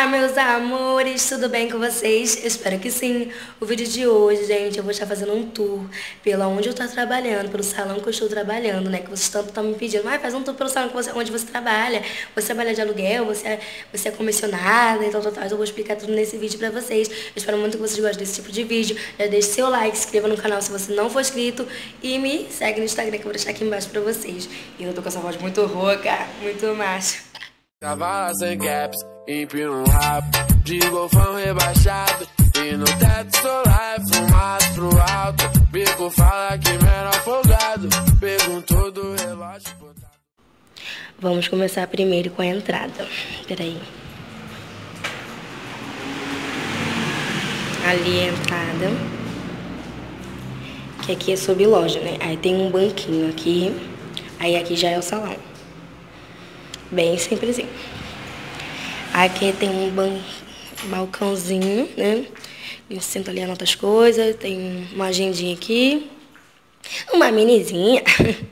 Olá, meus amores, tudo bem com vocês? Eu espero que sim. O vídeo de hoje, gente, eu vou estar fazendo um tour pela onde eu estou trabalhando, pelo salão que eu estou trabalhando, né? Que vocês tanto estão me pedindo. Vai, faz um tour pelo salão você, onde você trabalha. Você trabalha de aluguel, você é, você é comissionada e tal, tal. Eu vou explicar tudo nesse vídeo pra vocês. Eu espero muito que vocês gostem desse tipo de vídeo. Já deixe seu like, se inscreva no canal se você não for inscrito e me segue no Instagram que eu vou deixar aqui embaixo pra vocês. E eu tô com essa voz muito rouca, muito macho. Cavala sem caps, empino um rabo De golfão rebaixado E no teto solar é fumado pro alto Bico fala que menor folgado Perguntou do relógio botado. Vamos começar primeiro com a entrada. Peraí. Ali é a entrada. Que aqui é sob loja, né? Aí tem um banquinho aqui. Aí aqui já é o salão. Bem simplesinho. Aqui tem um ban balcãozinho, né? Eu sento ali, anoto as coisas. Tem uma agendinha aqui. Uma minizinha.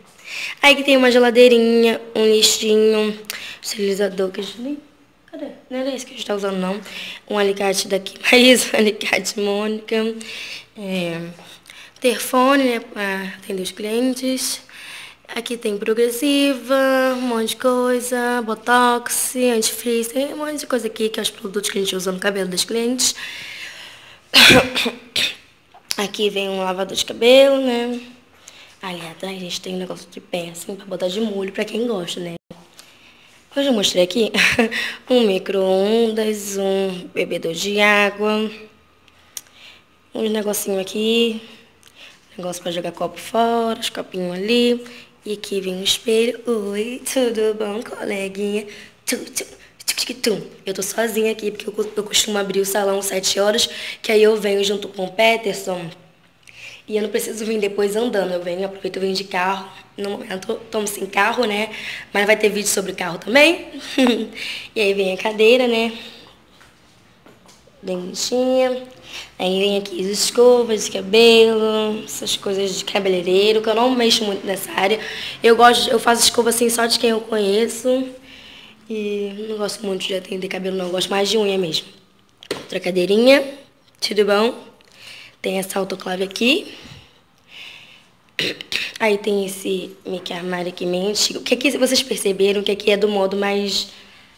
Aí que tem uma geladeirinha, um lixinho, esterilizador que a gente... Cadê? Não era esse que a gente tá usando, não. Um alicate daqui, mais um alicate Mônica. É, interfone, né, pra atender os clientes. Aqui tem progressiva, um monte de coisa, botox, antifreeze, tem um monte de coisa aqui que é os produtos que a gente usa no cabelo das clientes. Aqui vem um lavador de cabelo, né? Ali atrás a gente tem um negócio de pé, assim, pra botar de molho, pra quem gosta, né? Hoje eu mostrei aqui um micro-ondas, um bebedor de água, um negocinho aqui, negócio pra jogar copo fora, os copinhos ali. E aqui vem um espelho. Oi, tudo bom, coleguinha? Tu, tu, tu, tu. Eu tô sozinha aqui, porque eu, eu costumo abrir o salão às 7 horas, que aí eu venho junto com o Peterson. E eu não preciso vir depois andando, eu venho, aproveito e venho de carro. No momento tomo sem carro, né? Mas vai ter vídeo sobre carro também. e aí vem a cadeira, né? Bem bonitinha. Aí vem aqui as escovas de cabelo, essas coisas de cabeleireiro, que eu não mexo muito nessa área. Eu gosto, eu faço escova assim só de quem eu conheço. E não gosto muito de atender cabelo, não. Eu gosto mais de unha mesmo. Outra cadeirinha, tudo bom? Tem essa autoclave aqui. Aí tem esse mic armário aqui meio antigo. O que aqui vocês perceberam que aqui é do modo mais...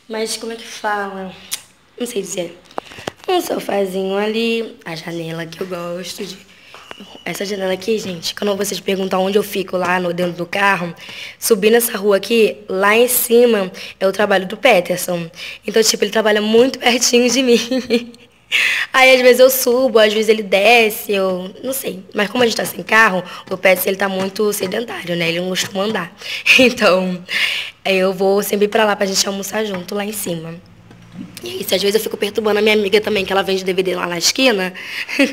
Mais, como é que fala? Não sei dizer. Um sofazinho ali, a janela que eu gosto de... Essa janela aqui, gente, quando vocês perguntam onde eu fico lá no dentro do carro, subindo essa rua aqui, lá em cima é o trabalho do Peterson. Então, tipo, ele trabalha muito pertinho de mim. Aí, às vezes eu subo, às vezes ele desce, eu não sei. Mas como a gente tá sem carro, o Peterson, ele tá muito sedentário, né? Ele não costuma andar. Então, eu vou sempre pra lá pra gente almoçar junto, lá em cima. E isso, às vezes eu fico perturbando a minha amiga também, que ela vende DVD lá na esquina.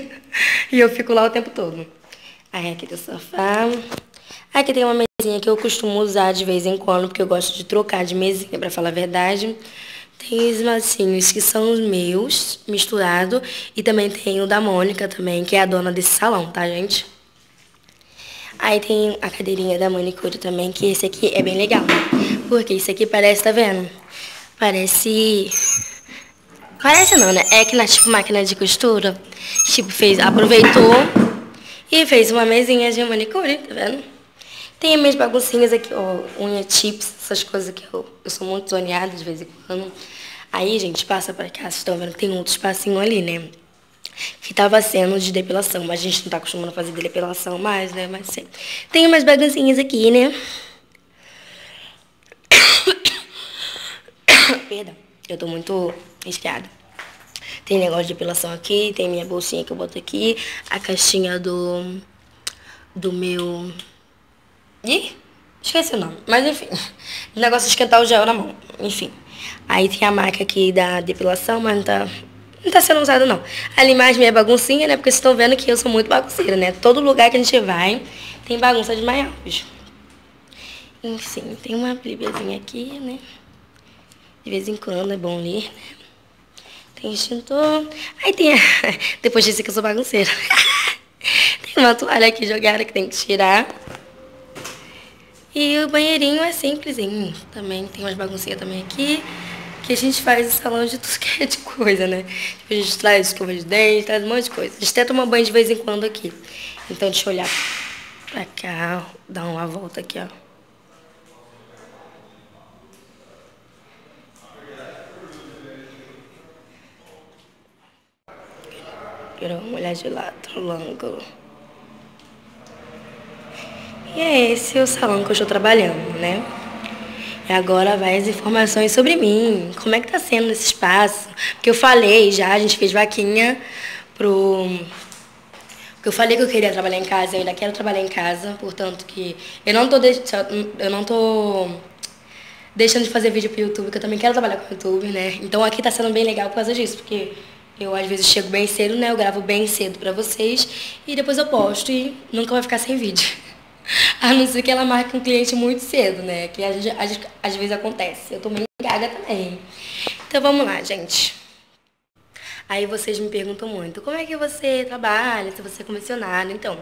e eu fico lá o tempo todo. Aí aqui tem o sofá. Aqui tem uma mesinha que eu costumo usar de vez em quando, porque eu gosto de trocar de mesinha, pra falar a verdade. Tem os massinhos que são os meus, misturado. E também tem o da Mônica também, que é a dona desse salão, tá, gente? Aí tem a cadeirinha da manicure também, que esse aqui é bem legal. Porque isso aqui parece, tá vendo? Parece... Parece não, né? É que na tipo máquina de costura, tipo, fez, aproveitou e fez uma mesinha de manicure, tá vendo? Tem as minhas baguncinhas aqui, ó, unha chips, essas coisas que eu, eu sou muito zoneada de vez em quando. Aí, gente, passa pra cá, vocês estão vendo que tem outro espacinho ali, né? Que tava sendo de depilação, mas a gente não tá acostumando a fazer depilação mais, né? Mas sim. Tem umas baguncinhas aqui, né? Perdão, eu tô muito esquiada. Tem negócio de depilação aqui, tem minha bolsinha que eu boto aqui, a caixinha do, do meu... Ih, esqueci o nome, mas enfim. O negócio de esquentar o gel na mão, enfim. Aí tem a marca aqui da depilação, mas não tá, não tá sendo usada não. Ali mais minha baguncinha, né, porque vocês estão vendo que eu sou muito bagunceira, né. Todo lugar que a gente vai tem bagunça de maiores. Enfim, tem uma bíbliazinha aqui, né. De vez em quando é bom ler, né? Tem extintor. Aí tem a... Depois disse que eu sou bagunceira. tem uma toalha aqui jogada que tem que tirar. E o banheirinho é simplesinho. Também tem umas baguncinhas também aqui. que a gente faz o salão de tudo que é de coisa, né? Tipo, a gente traz escova de dente, traz um monte de coisa. A gente até toma banho de vez em quando aqui. Então deixa eu olhar pra cá, dar uma volta aqui, ó. Quero olhar de lá, ângulo. E é esse o salão que eu estou trabalhando, né? E agora vai as informações sobre mim. Como é que tá sendo esse espaço? Porque eu falei já, a gente fez vaquinha pro. Porque eu falei que eu queria trabalhar em casa, eu ainda quero trabalhar em casa, portanto que eu não tô deixando. Eu não tô deixando de fazer vídeo pro YouTube, porque eu também quero trabalhar com o YouTube, né? Então aqui tá sendo bem legal por causa disso, porque eu às vezes chego bem cedo, né? Eu gravo bem cedo pra vocês e depois eu posto e nunca vai ficar sem vídeo. A não ser que ela marque um cliente muito cedo, né? Que às, às, às vezes acontece. Eu tô meio gaga também. Então vamos lá, gente. Aí vocês me perguntam muito, como é que você trabalha, se você é comissionado? Então,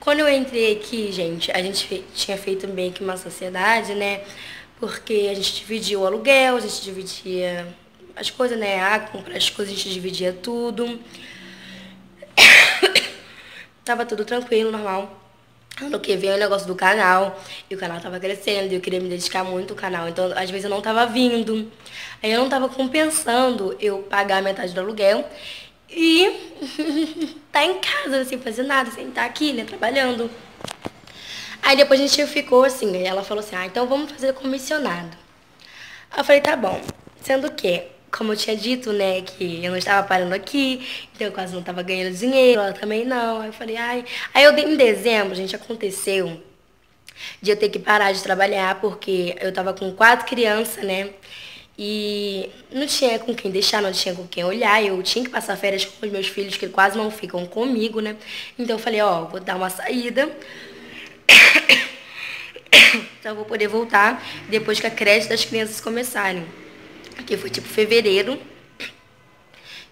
quando eu entrei aqui, gente, a gente tinha feito bem que uma sociedade, né? Porque a gente dividia o aluguel, a gente dividia as coisas, né? Ah, comprar as coisas, a gente dividia tudo. Tava tudo tranquilo, normal. No que veio o negócio do canal, e o canal tava crescendo, e eu queria me dedicar muito ao canal. Então, às vezes eu não tava vindo. Aí eu não tava compensando eu pagar metade do aluguel e tá em casa, sem fazer nada, sem estar aqui, né, trabalhando. Aí depois a gente ficou assim, ela falou assim, ah, então vamos fazer comissionado. Eu falei, tá bom. Sendo que como eu tinha dito, né, que eu não estava parando aqui, então eu quase não estava ganhando dinheiro, ela também não. Aí eu falei, ai. Aí eu em dezembro, gente, aconteceu de eu ter que parar de trabalhar, porque eu estava com quatro crianças, né? E não tinha com quem deixar, não tinha com quem olhar. Eu tinha que passar férias com os meus filhos, que quase não ficam comigo, né? Então eu falei, ó, vou dar uma saída. então eu vou poder voltar depois que a creche das crianças começarem que foi tipo fevereiro,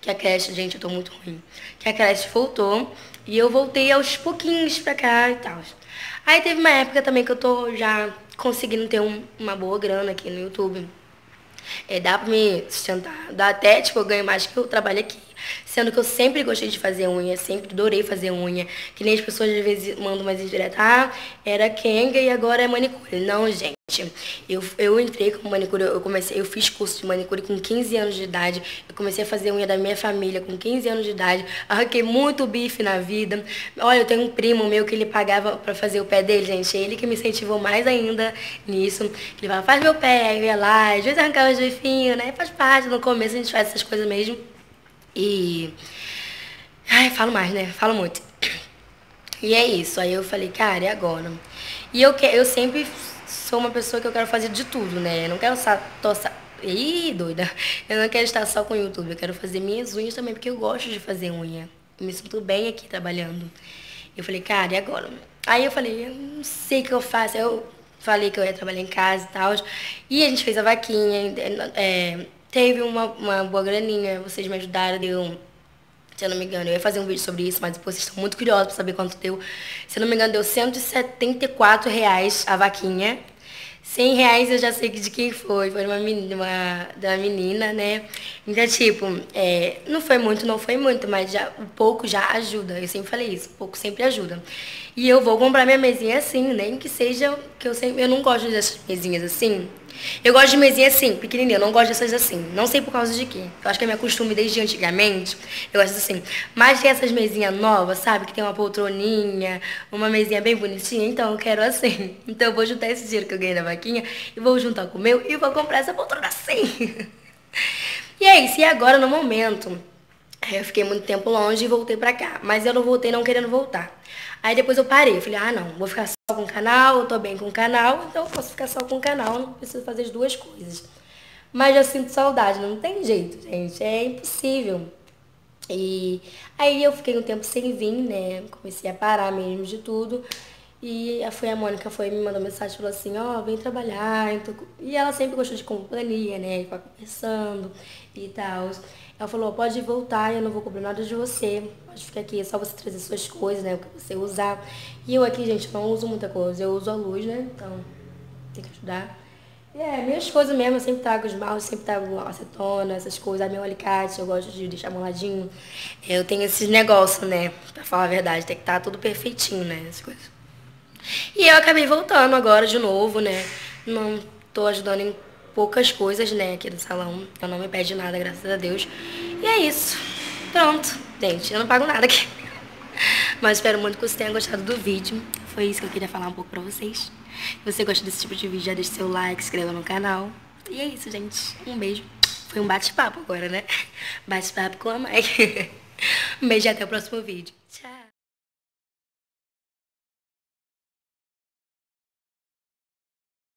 que a creche, gente, eu tô muito ruim, que a creche voltou e eu voltei aos pouquinhos pra cá e tal. Aí teve uma época também que eu tô já conseguindo ter um, uma boa grana aqui no YouTube. É, dá pra me sustentar, dá até, tipo, eu ganho mais que eu trabalho aqui. Sendo que eu sempre gostei de fazer unha, sempre adorei fazer unha. Que nem as pessoas às vezes mandam mais indiretas, ah, era Kenga e agora é manicure. Não, gente. Eu, eu entrei como manicure, eu comecei, eu fiz curso de manicure com 15 anos de idade. Eu comecei a fazer unha da minha família com 15 anos de idade. Arranquei muito bife na vida. Olha, eu tenho um primo meu que ele pagava para fazer o pé dele, gente. Ele que me incentivou mais ainda nisso. Ele falava, faz meu pé, eu ia lá, às vezes arrancava os bifinhos, né? Faz parte, no começo a gente faz essas coisas mesmo. E. Ai, falo mais, né? Falo muito. E é isso. Aí eu falei, cara, e agora? E eu, que, eu sempre sou uma pessoa que eu quero fazer de tudo, né? Eu não quero só. Tossa... Ih, doida. Eu não quero estar só com o YouTube. Eu quero fazer minhas unhas também, porque eu gosto de fazer unha. Eu me sinto bem aqui trabalhando. Eu falei, cara, e agora? Aí eu falei, eu não sei o que eu faço. Eu falei que eu ia trabalhar em casa e tal. E a gente fez a vaquinha. É, teve uma, uma boa graninha, vocês me ajudaram, deu, se eu não me engano, eu ia fazer um vídeo sobre isso, mas depois vocês estão muito curiosos para saber quanto deu. Se eu não me engano, deu 174 reais a vaquinha. 100 reais eu já sei de quem foi, foi uma menina, uma, da menina, né? Então, tipo, é, não foi muito, não foi muito, mas já, um pouco já ajuda. Eu sempre falei isso, um pouco sempre ajuda. E eu vou comprar minha mesinha assim, nem que seja, que eu sempre, eu não gosto dessas mesinhas assim, eu gosto de mesinha assim, pequenininha, eu não gosto dessas assim. Não sei por causa de quê. Eu acho que é meu costume desde antigamente. Eu gosto assim. Mas tem essas mesinhas novas, sabe? Que tem uma poltroninha, uma mesinha bem bonitinha. Então eu quero assim. Então eu vou juntar esse dinheiro que eu ganhei na vaquinha e vou juntar com o meu e vou comprar essa poltrona assim. e é isso. E agora, no momento, eu fiquei muito tempo longe e voltei pra cá. Mas eu não voltei não querendo voltar. Aí depois eu parei, falei, ah não, vou ficar só com o canal, eu tô bem com o canal, então eu posso ficar só com o canal, não preciso fazer as duas coisas. Mas já sinto saudade, não tem jeito, gente, é impossível. E aí eu fiquei um tempo sem vir, né? Comecei a parar mesmo de tudo. E foi a Mônica foi me mandou mensagem falou assim, ó, oh, vem trabalhar. E ela sempre gostou de companhia, né? Ficar conversando e tal. Ela falou, pode voltar, eu não vou cobrar nada de você. Pode ficar aqui, é só você trazer suas coisas, né? O que você usar. E eu aqui, gente, não uso muita coisa. Eu uso a luz, né? Então, tem que ajudar. É, minhas coisas mesmo, eu sempre trago os maus, sempre trago acetona, essas coisas, meu alicate, eu gosto de deixar moladinho. Eu tenho esses negócios, né? Pra falar a verdade, tem que estar tá tudo perfeitinho, né? As coisas. E eu acabei voltando agora de novo, né? Não tô ajudando em poucas coisas, né, aqui do salão. Eu não me pede nada, graças a Deus. E é isso. Pronto, gente, eu não pago nada aqui. Mas espero muito que vocês tenham gostado do vídeo. Foi isso que eu queria falar um pouco pra vocês. Se você gosta desse tipo de vídeo, já deixa seu like, se inscreva no canal. E é isso, gente. Um beijo. Foi um bate-papo agora, né? Bate-papo com a Mike. Um beijo e até o próximo vídeo.